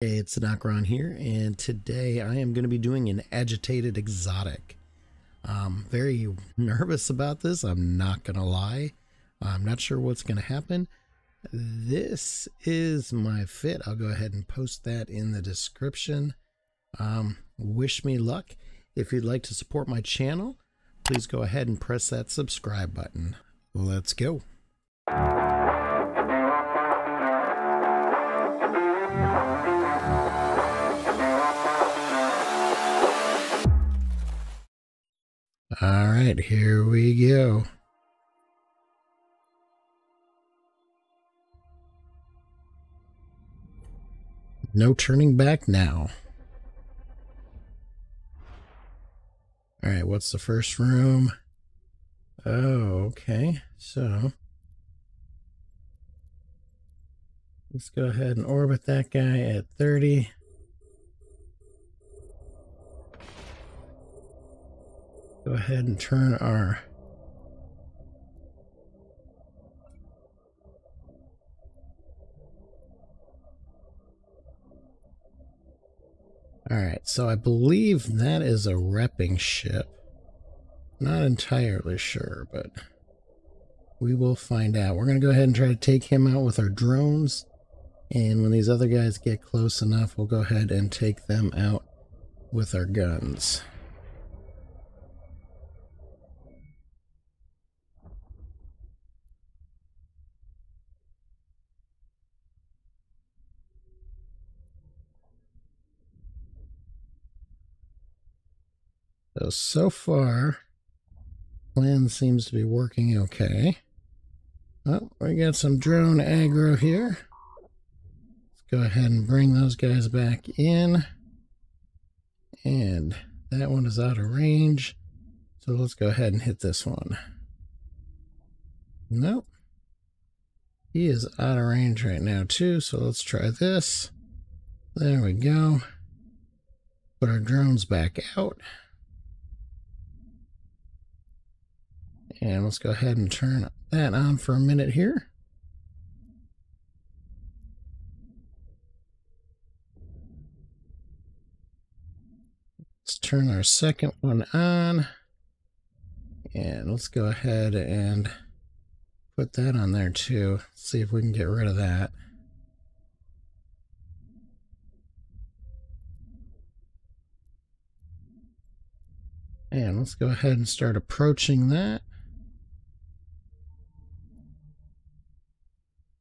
Hey, it's Xenokron here, and today I am going to be doing an agitated exotic. I'm very nervous about this, I'm not going to lie. I'm not sure what's going to happen. This is my fit. I'll go ahead and post that in the description. Um, wish me luck. If you'd like to support my channel, please go ahead and press that subscribe button. Let's go. All right, here we go. No turning back now. All right, what's the first room? Oh, okay. So let's go ahead and orbit that guy at 30. Go ahead and turn our All right, so I believe that is a repping ship. Not entirely sure, but we will find out. We're going to go ahead and try to take him out with our drones. And when these other guys get close enough, we'll go ahead and take them out with our guns. So, so far, plan seems to be working okay. Oh, we got some drone aggro here. Let's go ahead and bring those guys back in. And that one is out of range. So let's go ahead and hit this one. Nope. He is out of range right now too, so let's try this. There we go. Put our drones back out. And let's go ahead and turn that on for a minute here. Let's turn our second one on. And let's go ahead and put that on there too. See if we can get rid of that. And let's go ahead and start approaching that.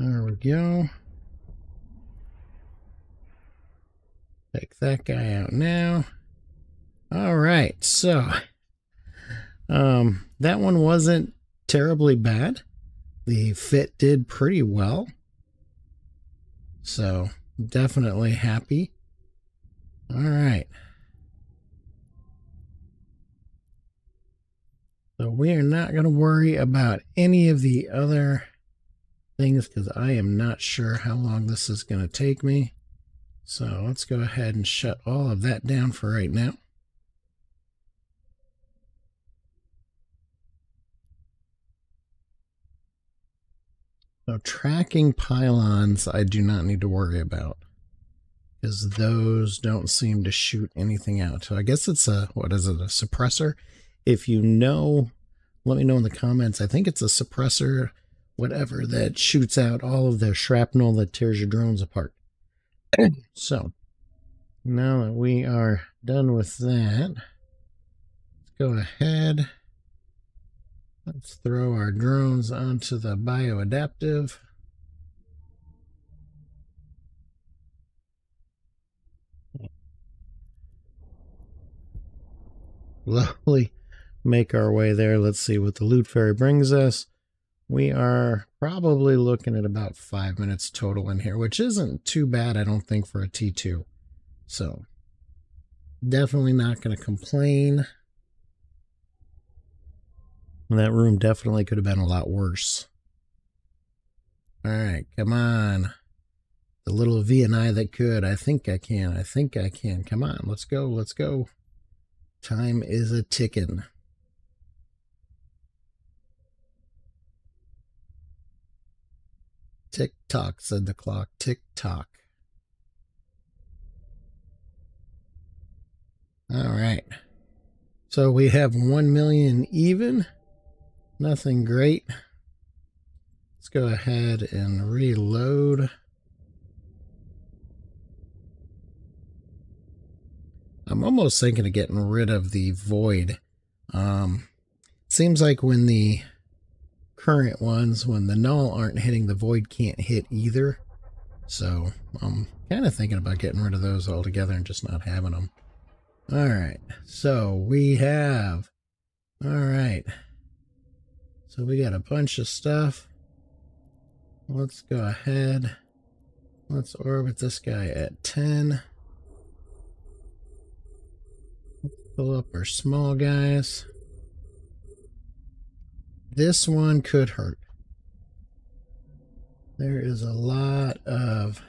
There we go. Take that guy out now. All right, so um, that one wasn't terribly bad. The fit did pretty well. So definitely happy. All right. So we are not going to worry about any of the other things because I am not sure how long this is going to take me. So let's go ahead and shut all of that down for right now. So tracking pylons I do not need to worry about because those don't seem to shoot anything out. So I guess it's a, what is it, a suppressor? If you know, let me know in the comments. I think it's a suppressor whatever that shoots out all of the shrapnel that tears your drones apart. so, now that we are done with that, let's go ahead. Let's throw our drones onto the bioadaptive. Lovely. Make our way there. Let's see what the loot fairy brings us we are probably looking at about five minutes total in here, which isn't too bad, I don't think, for a T2. So, definitely not going to complain. That room definitely could have been a lot worse. All right, come on. The little VNI that could. I think I can. I think I can. Come on, let's go. Let's go. Time is a ticking. Tick tock, said the clock. Tick tock. All right. So we have 1 million even. Nothing great. Let's go ahead and reload. I'm almost thinking of getting rid of the void. Um, seems like when the current ones, when the null aren't hitting, the void can't hit either. So I'm kind of thinking about getting rid of those altogether and just not having them. All right, so we have, all right, so we got a bunch of stuff. Let's go ahead. Let's orbit this guy at 10. Let's pull up our small guys. This one could hurt. There is a lot of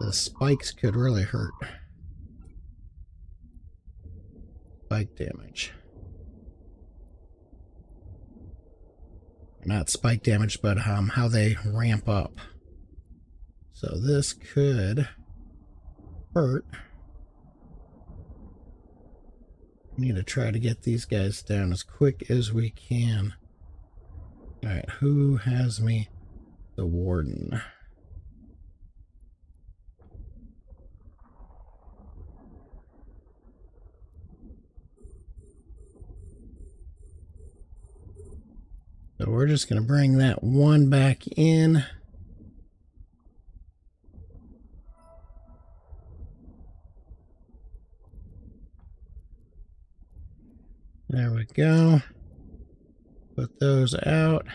the spikes could really hurt. Spike damage. Not spike damage, but um, how they ramp up. So this could hurt. Need to try to get these guys down as quick as we can. Alright, who has me? The warden. So we're just going to bring that one back in. There we go. Put those out.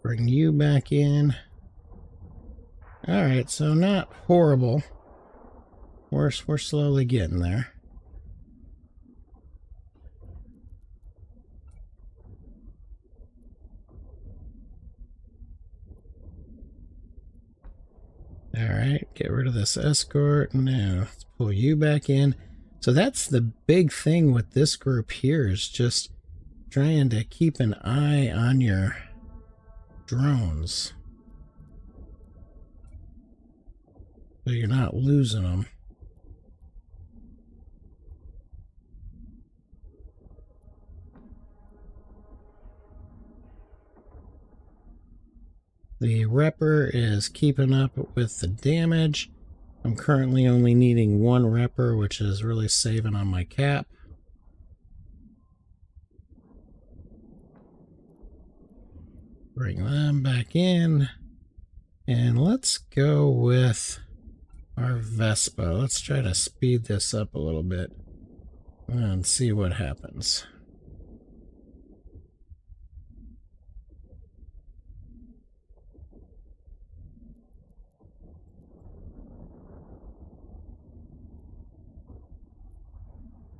Bring you back in. Alright, so not horrible. We're, we're slowly getting there. All right, get rid of this escort. Now, let's pull you back in. So that's the big thing with this group here is just trying to keep an eye on your drones. So you're not losing them. The repper is keeping up with the damage. I'm currently only needing one repper, which is really saving on my cap. Bring them back in. And let's go with our Vespa. Let's try to speed this up a little bit and see what happens.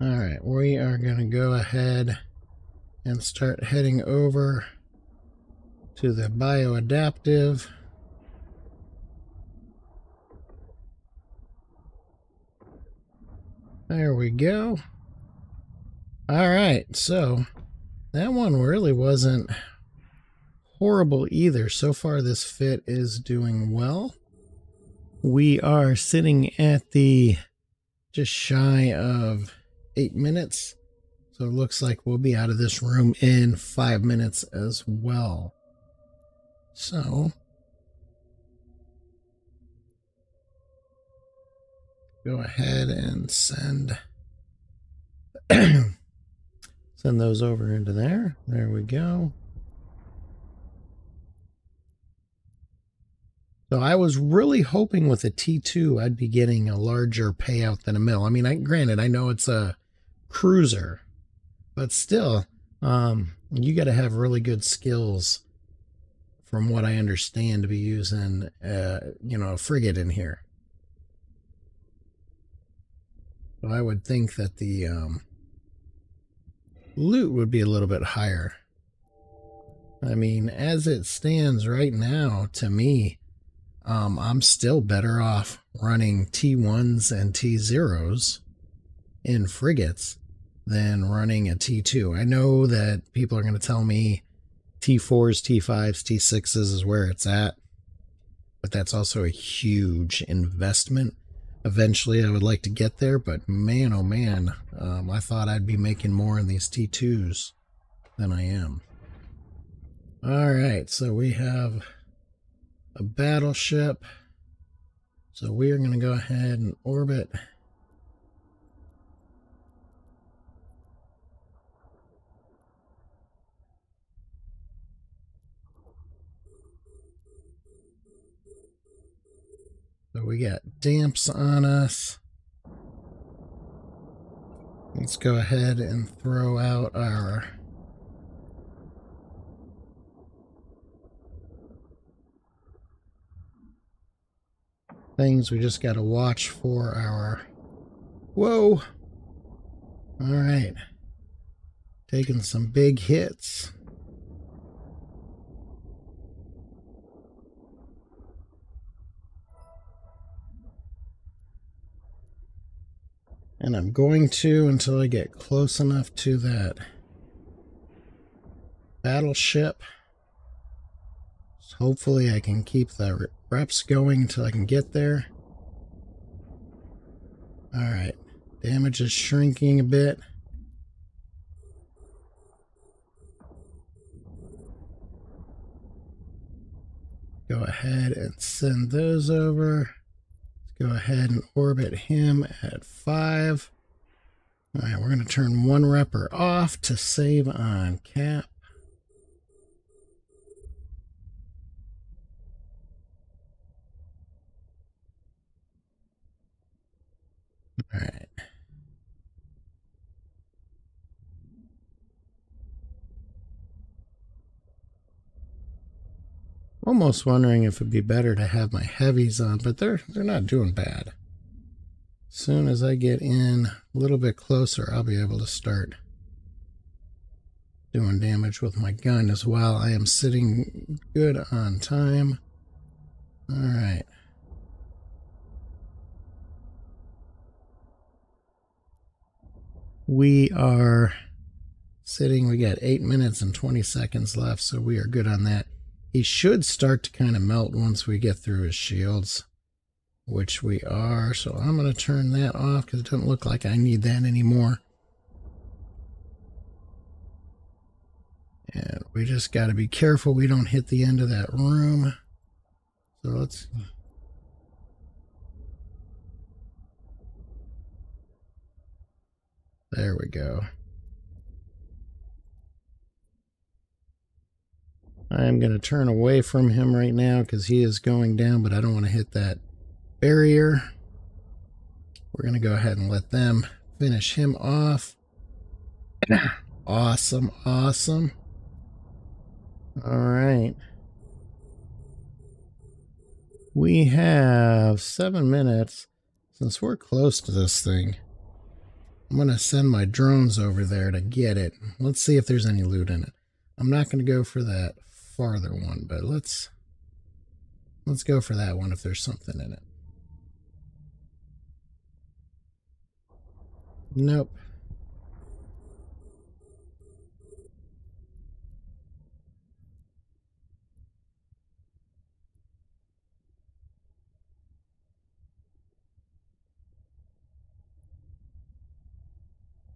All right, we are going to go ahead and start heading over to the bioadaptive. There we go. All right, so that one really wasn't horrible either. So far, this fit is doing well. We are sitting at the just shy of eight minutes. So it looks like we'll be out of this room in five minutes as well. So go ahead and send send those over into there. There we go. So I was really hoping with a T2 I'd be getting a larger payout than a mill. I mean, I granted I know it's a cruiser, but still, um, you got to have really good skills, from what I understand, to be using, uh, you know, a frigate in here. So I would think that the um, loot would be a little bit higher. I mean, as it stands right now, to me, um, I'm still better off running T1s and T0s in frigates than running a T2. I know that people are going to tell me T4s, T5s, T6s is where it's at. But that's also a huge investment. Eventually, I would like to get there, but man, oh man, um, I thought I'd be making more in these T2s than I am. All right, so we have a battleship. So we are going to go ahead and orbit. So we got? Damps on us. Let's go ahead and throw out our things we just got to watch for our whoa. All right. Taking some big hits and I'm going to until I get close enough to that battleship hopefully I can keep the reps going until I can get there. Alright, damage is shrinking a bit. Go ahead and send those over. Go ahead and orbit him at 5. Alright, we're going to turn one repper off to save on cap. All right. Almost wondering if it'd be better to have my heavies on, but they're they're not doing bad. Soon as I get in a little bit closer, I'll be able to start doing damage with my gun as well. I am sitting good on time. All right. We are sitting, we got 8 minutes and 20 seconds left, so we are good on that. He should start to kind of melt once we get through his shields, which we are. So I'm going to turn that off because it doesn't look like I need that anymore. And we just got to be careful we don't hit the end of that room. So let's There we go. I'm going to turn away from him right now because he is going down, but I don't want to hit that barrier. We're going to go ahead and let them finish him off. awesome, awesome. All right. We have seven minutes since we're close to this thing. I'm going to send my drones over there to get it. Let's see if there's any loot in it. I'm not going to go for that farther one, but let's let's go for that one if there's something in it. Nope.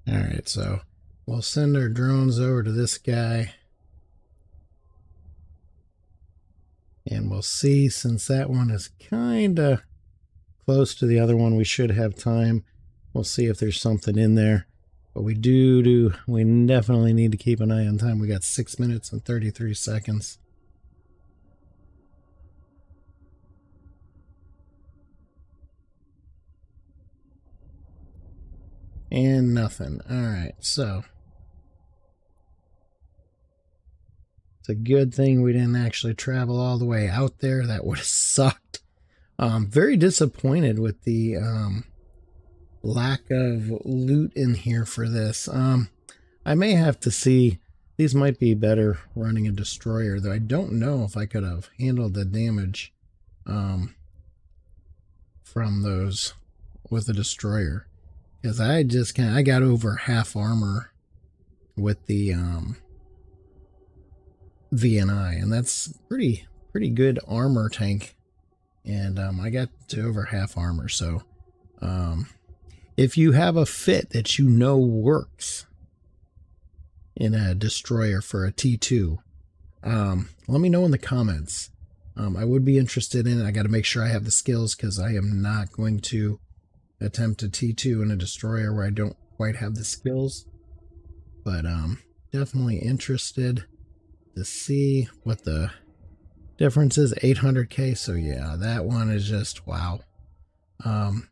All right, so we'll send our drones over to this guy. And we'll see, since that one is kind of close to the other one, we should have time. We'll see if there's something in there. But we do do, we definitely need to keep an eye on time. We got 6 minutes and 33 seconds. And nothing. Alright, so. It's a good thing we didn't actually travel all the way out there. That would have sucked. Um, very disappointed with the um, lack of loot in here for this. Um, I may have to see. These might be better running a destroyer, though I don't know if I could have handled the damage um, from those with a destroyer. Because I just kind of, I got over half armor with the um VNI, and that's pretty pretty good armor tank. And um, I got to over half armor, so um, if you have a fit that you know works in a destroyer for a T2, um, let me know in the comments. Um, I would be interested in it. I got to make sure I have the skills because I am not going to attempt a T2 in a destroyer where I don't quite have the skills. But um, definitely interested to see what the difference is. 800k. So yeah, that one is just wow. Um,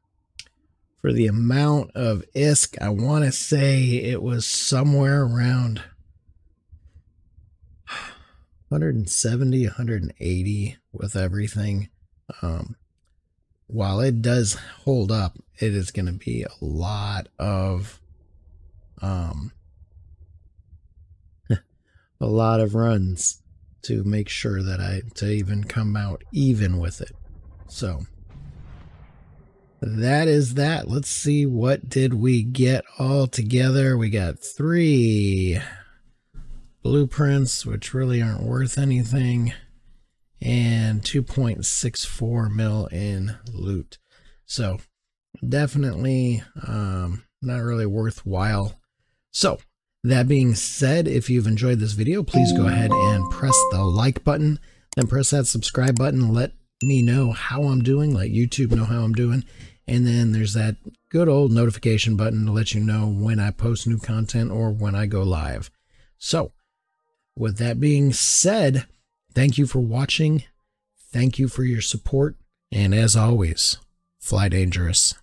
for the amount of ISK, I want to say it was somewhere around 170, 180 with everything. Um, while it does hold up, it is going to be a lot of um, a lot of runs to make sure that I to even come out even with it. So that is that. Let's see what did we get all together. We got three blueprints, which really aren't worth anything, and 2.64 mil in loot. So definitely um, not really worthwhile. So that being said, if you've enjoyed this video, please go ahead and press the like button, then press that subscribe button. Let me know how I'm doing, let YouTube know how I'm doing. And then there's that good old notification button to let you know when I post new content or when I go live. So, with that being said, thank you for watching. Thank you for your support. And as always, fly dangerous.